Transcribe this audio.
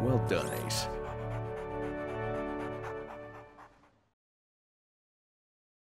Well done, Ace.